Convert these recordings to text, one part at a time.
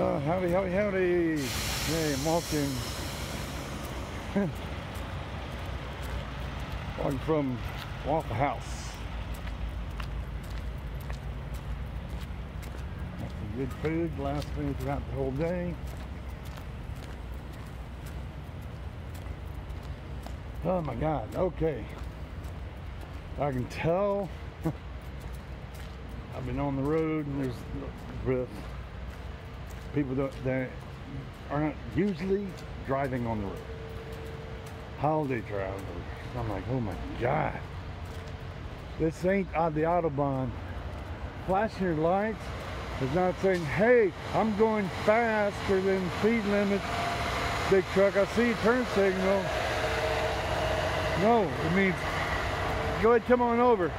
Uh, howdy, howdy, howdy. Hey, I'm walking. walking from Waffle House. Got some good food, last me throughout the whole day. Oh my God, okay. I can tell I've been on the road and there's with people that, that are not usually driving on the road. Holiday travelers. I'm like, oh my God. This ain't on the Autobahn. Flashing your lights is not saying, hey, I'm going faster than speed limit. Big truck, I see turn signal. No, it means, go ahead, come on over.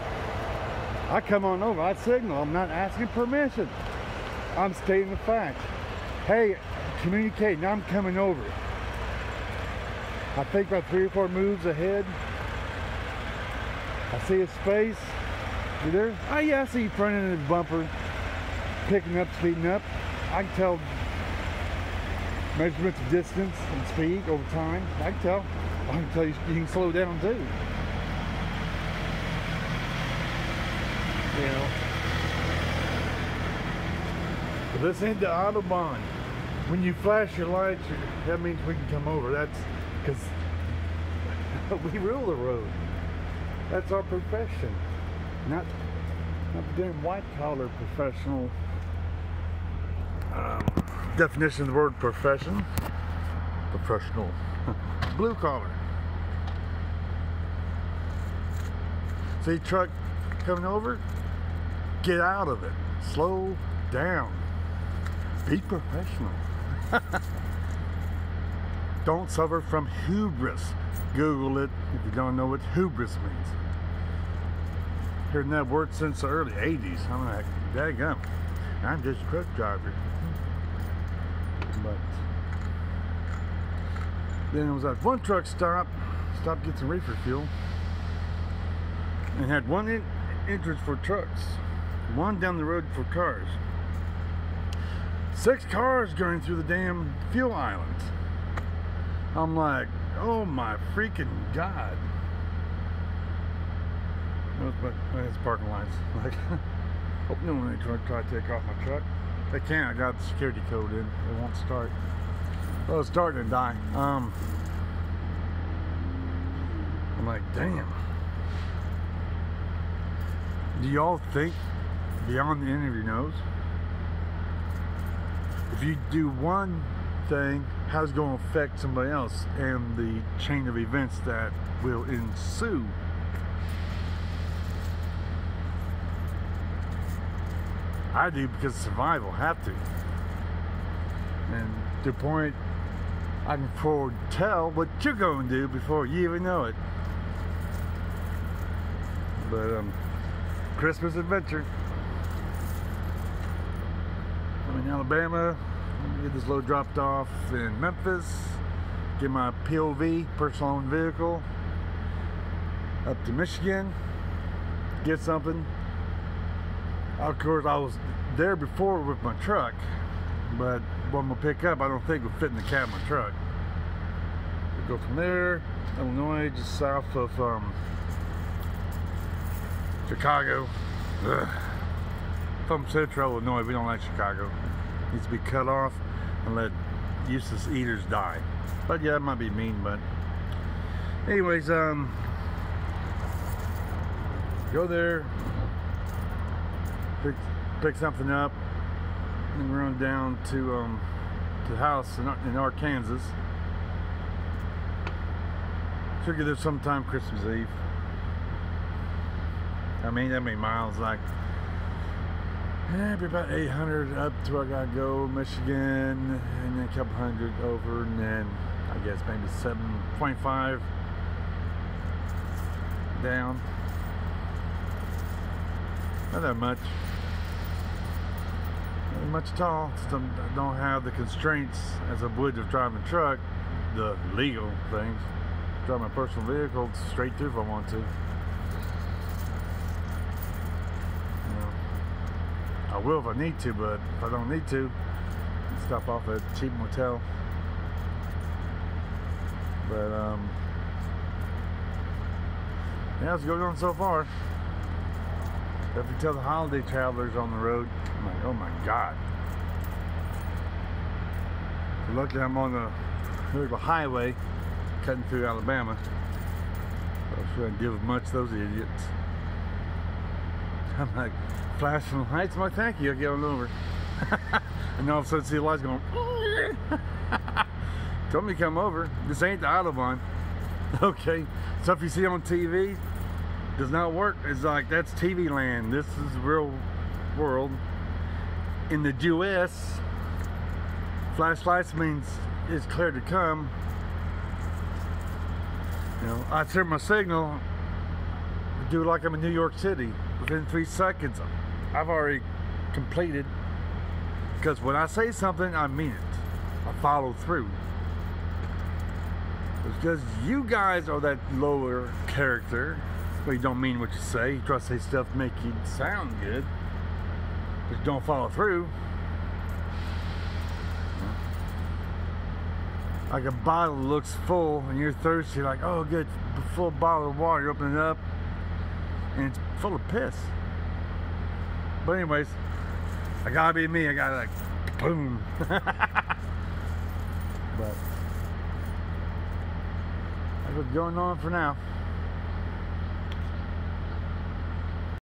I come on over, I signal, I'm not asking permission. I'm stating the fact. Hey, communicate, now I'm coming over. I think about three or four moves ahead. I see his face. You there? Oh yeah, I see you front end of the bumper. Picking up, speeding up. I can tell measurements of distance and speed over time. I can tell. I can tell you, you can slow down too. You know. But this ain't the Autobahn. When you flash your lights, that means we can come over. That's because we rule the road. That's our profession. Not, not the damn white collar professional um, definition of the word profession. Professional. Blue collar. See truck coming over? Get out of it. Slow down. Be professional. don't suffer from hubris. Google it if you don't know what hubris means. Heard that word since the early 80s. I'm like, daggum. I'm just a truck driver. But then it was at one truck stop, stopped to get some reefer fuel, and had one in entrance for trucks, one down the road for cars. Six cars going through the damn fuel island. I'm like, oh my freaking god. But it's parking lights. Like, hope no one trying try to take off my truck. They can't. I got the security code in. It won't start. Well, it's starting to die. Um, I'm like, damn. Do y'all think beyond the your nose? If you do one thing, how's it going to affect somebody else and the chain of events that will ensue? I do because survival have to. And to the point I can forward tell what you're going to do before you even know it. But um, Christmas adventure. I'm in Alabama. Get this load dropped off in Memphis. Get my POV, personal owned vehicle, up to Michigan. Get something. Of course, I was there before with my truck, but what I'm gonna pick up, I don't think will fit in the cab of my truck. We go from there, Illinois, just south of um, Chicago. Ugh. From Central Illinois, we don't like Chicago. Needs to be cut off and let useless eaters die. But yeah, it might be mean, but anyways, um, go there, pick, pick something up, and run down to um, to the house in, in Arkansas. Should get there sometime Christmas Eve. I mean, that many miles, like, maybe about 800 up to where I gotta go, Michigan, and then a couple hundred over, and then I guess maybe 7.5 down. Not that much. Not much at all. Just don't, have the constraints as I would of driving a truck, the legal things. Drive my personal vehicle straight through if I want to. I will if I need to, but if I don't need to, stop off at a cheap motel. But um, yeah, it's going on so far. If you tell the holiday travelers on the road, I'm like, oh my god. So luckily, I'm on the a highway cutting through Alabama. I shouldn't give much those idiots. I'm like, flashing lights. Like, thank you. I'll get on over. and all of a sudden, see the lights going. Told me to come over. This ain't the Autobahn. Okay. Stuff you see on TV does not work. It's like that's TV land. This is real world. In the US, flashlights means it's clear to come. You know, I turn my signal, do like I'm in New York City. Within three seconds, I've already completed. Because when I say something, I mean it. I follow through. It's Because you guys are that lower character, but you don't mean what you say. You try to say stuff to make you sound good, but you don't follow through. Like a bottle looks full and you're thirsty, like, oh, good, full bottle of water. You open it up and it's full of piss. But, anyways, I gotta be me. I gotta, like, boom. but that's what's going on for now.